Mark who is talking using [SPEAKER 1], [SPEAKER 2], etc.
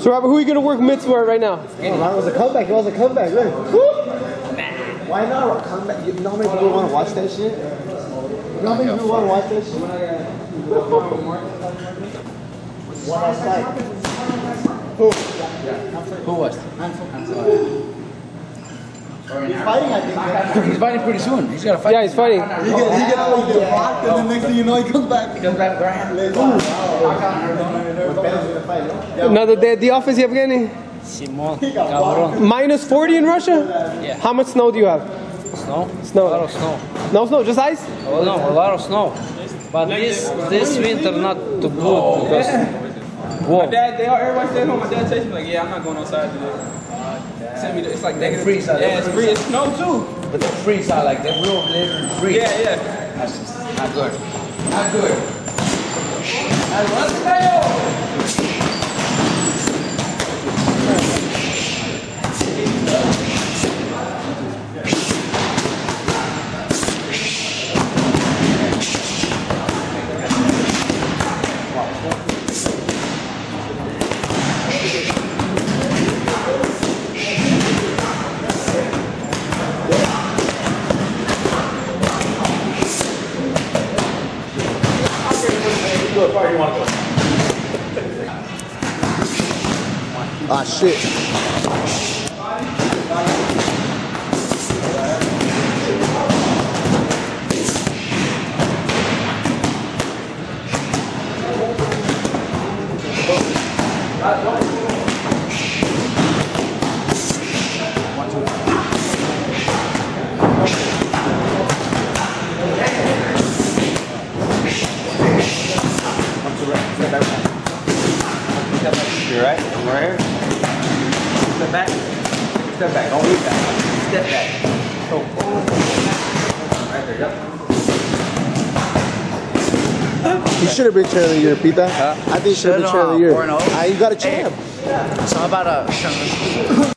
[SPEAKER 1] So Robert, who are you gonna work mitts for right now?
[SPEAKER 2] Oh, that was a comeback. It was a comeback. Look. Why not a comeback? You know how many people want to watch that shit? You know how many people want to watch that shit? What last night? Who?
[SPEAKER 3] Who was?
[SPEAKER 2] He's fighting, I think.
[SPEAKER 3] He's fighting pretty soon. He's got to fight.
[SPEAKER 1] Yeah, he's fighting.
[SPEAKER 2] He get, he get, like, get rocked, and then next thing you know, he comes back.
[SPEAKER 3] He comes back Brian.
[SPEAKER 1] Another day at the office, you have any?
[SPEAKER 3] Simón, cabrón.
[SPEAKER 1] Minus 40 in Russia?
[SPEAKER 3] Yeah.
[SPEAKER 1] How much snow do you have?
[SPEAKER 3] Snow?
[SPEAKER 1] Snow.
[SPEAKER 3] A lot of snow.
[SPEAKER 1] No snow, just ice?
[SPEAKER 3] Oh, no, a lot of snow. But this this winter not too good because whoa.
[SPEAKER 4] Dad, they all everybody stay home. My dad texted me like, yeah, I'm not going outside today. Send me the, it's like negative.
[SPEAKER 3] freeze out.
[SPEAKER 4] Yeah, it's free. It's snow too.
[SPEAKER 3] But the freeze out like they real literally freeze.
[SPEAKER 4] Yeah, yeah.
[SPEAKER 3] That's just not good. Not good. And let's go.
[SPEAKER 2] Ah, shit.
[SPEAKER 4] You're right. Right here. Step back. Step back. Don't leave that. Step back. So, right there. Yep.
[SPEAKER 2] He should have been chair of the year, Pita. I think he should have been chair of the year.
[SPEAKER 3] Uh,
[SPEAKER 2] Ah, you got a champ.
[SPEAKER 3] So how about a